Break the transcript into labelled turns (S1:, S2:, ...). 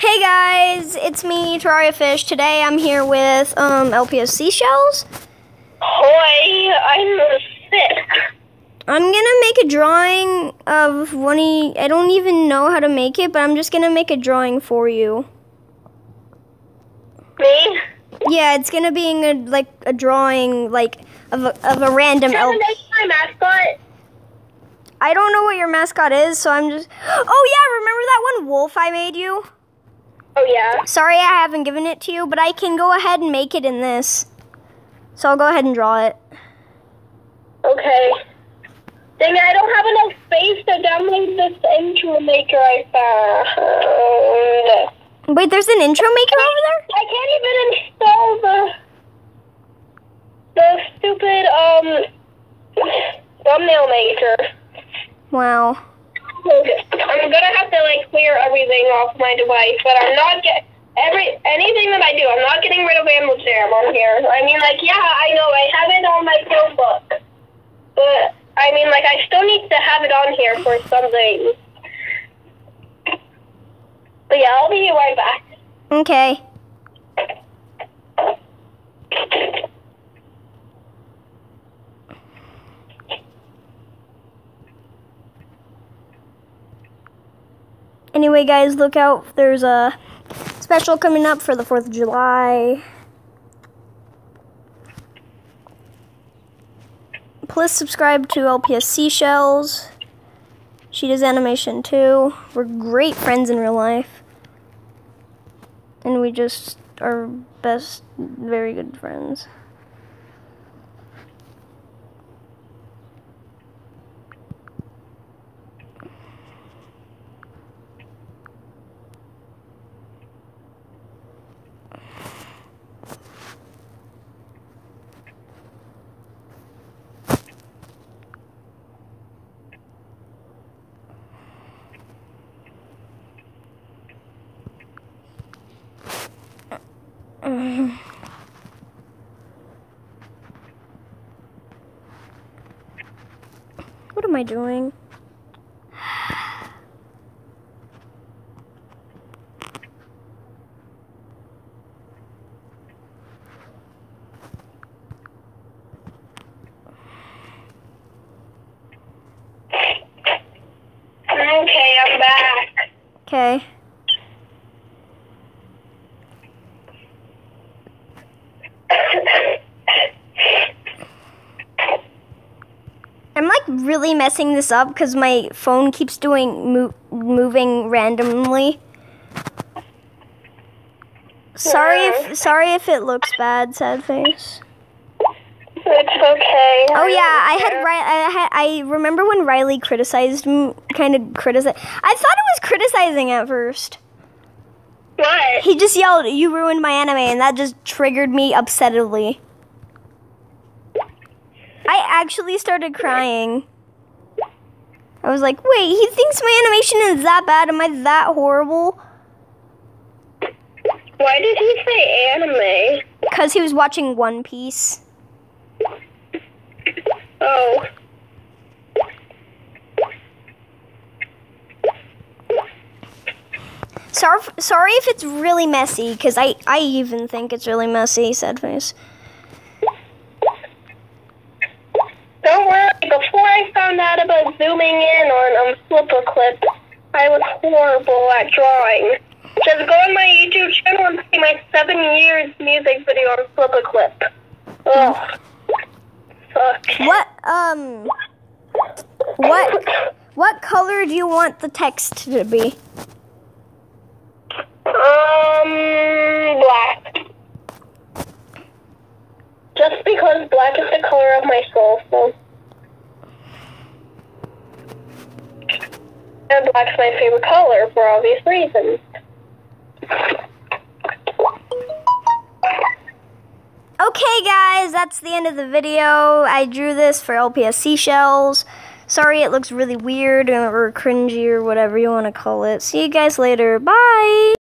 S1: Hey guys, it's me, Terraria Fish. Today I'm here with um, LPS Seashells.
S2: Hoi, I'm sick.
S1: I'm gonna make a drawing of one. of- I don't even know how to make it, but I'm just gonna make a drawing for you.
S2: Me?
S1: Yeah, it's gonna be in a, like a drawing like of a, of a random
S2: Trying
S1: L.
S2: make my mascot.
S1: I don't know what your mascot is, so I'm just. Oh yeah, remember that one wolf I made you?
S2: Oh yeah.
S1: Sorry I haven't given it to you, but I can go ahead and make it in this. So I'll go ahead and draw it.
S2: Okay. Dang it, I don't have enough space to download this intro maker I found.
S1: Wait, there's an intro maker over there?
S2: I can't even install the the stupid um thumbnail maker.
S1: Wow.
S2: I'm gonna have to like clear everything off my device, but I'm not get every anything that I do. I'm not getting rid of Animal Jam on here. I mean, like, yeah, I know I have it on my Chromebook, but I mean, like, I still need to have it on here for some things. But yeah, I'll be right back.
S1: Okay. Anyway, guys, look out. There's a special coming up for the 4th of July. Please subscribe to LPS Seashells. She does animation too. We're great friends in real life and we just are best, very good friends. What am I doing?
S2: Okay, I'm back.
S1: Okay. I'm like really messing this up because my phone keeps doing mo- moving randomly. Sorry if sorry if it looks bad, sad face.
S2: It's okay.
S1: Oh yeah, I had I had I remember when Riley criticized m- kind of criticized. I thought it was criticizing at first.
S2: What?
S1: He just yelled, "You ruined my anime," and that just triggered me upsetedly. I actually started crying. I was like, "Wait, he thinks my animation is that bad? Am I that horrible?"
S2: Why did he say anime?
S1: Because he was watching One Piece.
S2: Oh.
S1: Sorry, sorry if it's really messy, because I, I even think it's really messy. Sad face.
S2: Don't worry, before I found out about zooming in on um, FlipaClip, I was horrible at drawing. Just go on my YouTube channel and see my seven years music video on FlipaClip. Ugh. Fuck.
S1: What um, what what color do you want the text to be?
S2: Um, black. Just because black is the color of my soul, so. And black's my favorite color for obvious reasons.
S1: Okay, guys, that's the end of the video. I drew this for LPS Seashells. Sorry it looks really weird or cringy or whatever you want to call it. See you guys later. Bye!